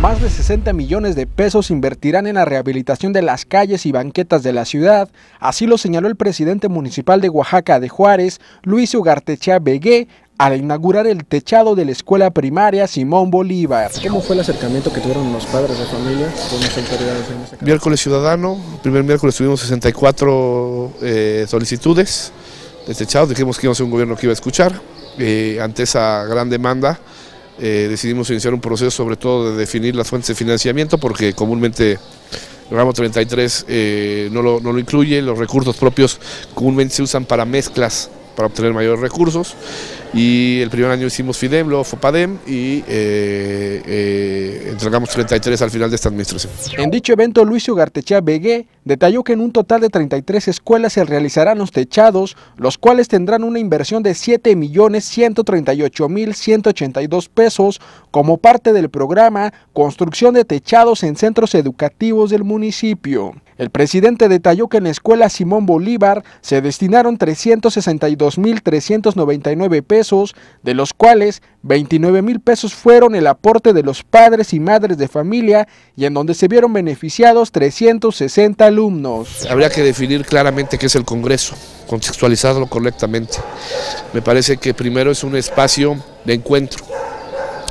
Más de 60 millones de pesos invertirán en la rehabilitación de las calles y banquetas de la ciudad, así lo señaló el presidente municipal de Oaxaca de Juárez, Luis Ugartechea Begué, al inaugurar el techado de la escuela primaria Simón Bolívar. ¿Cómo fue el acercamiento que tuvieron los padres de familia con las autoridades en este caso? Miércoles ciudadano, primer miércoles tuvimos 64 eh, solicitudes de techado, dijimos que íbamos a ser un gobierno que iba a escuchar, eh, ante esa gran demanda eh, decidimos iniciar un proceso sobre todo de definir las fuentes de financiamiento porque comúnmente el ramo 33 no, lo, no lo incluye, los recursos propios comúnmente se usan para mezclas para obtener mayores recursos y el primer año hicimos FIDEM, luego FOPADEM y eh, eh, entregamos 33 al final de esta administración. En dicho evento, Luis Ugartechea Begué detalló que en un total de 33 escuelas se realizarán los techados, los cuales tendrán una inversión de 7.138.182 pesos como parte del programa Construcción de Techados en Centros Educativos del municipio. El presidente detalló que en la escuela Simón Bolívar se destinaron 362.399 pesos, de los cuales 29 mil pesos fueron el aporte de los padres y madres de familia y en donde se vieron beneficiados 360 alumnos. Habría que definir claramente qué es el Congreso, contextualizarlo correctamente. Me parece que primero es un espacio de encuentro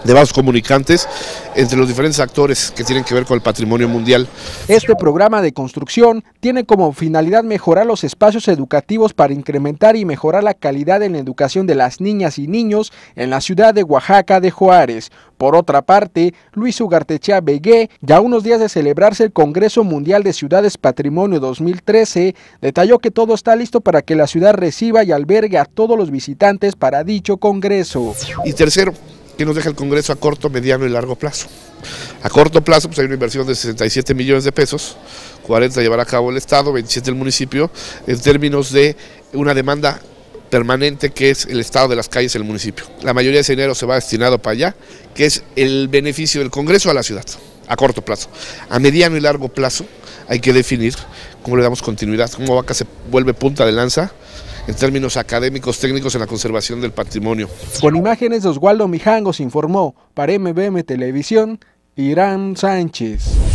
de vasos comunicantes entre los diferentes actores que tienen que ver con el patrimonio mundial. Este programa de construcción tiene como finalidad mejorar los espacios educativos para incrementar y mejorar la calidad en la educación de las niñas y niños en la ciudad de Oaxaca de Juárez. Por otra parte, Luis Ugartechea Begué, ya unos días de celebrarse el Congreso Mundial de Ciudades Patrimonio 2013, detalló que todo está listo para que la ciudad reciba y albergue a todos los visitantes para dicho congreso. Y tercero, que nos deja el Congreso a corto, mediano y largo plazo. A corto plazo pues hay una inversión de 67 millones de pesos, 40 llevará a cabo el Estado, 27 el municipio, en términos de una demanda permanente que es el estado de las calles del municipio. La mayoría de ese dinero se va destinado para allá, que es el beneficio del Congreso a la ciudad, a corto plazo. A mediano y largo plazo hay que definir cómo le damos continuidad, cómo Vaca se vuelve punta de lanza en términos académicos técnicos en la conservación del patrimonio. Con imágenes de Oswaldo Mijangos informó para MBM Televisión Irán Sánchez.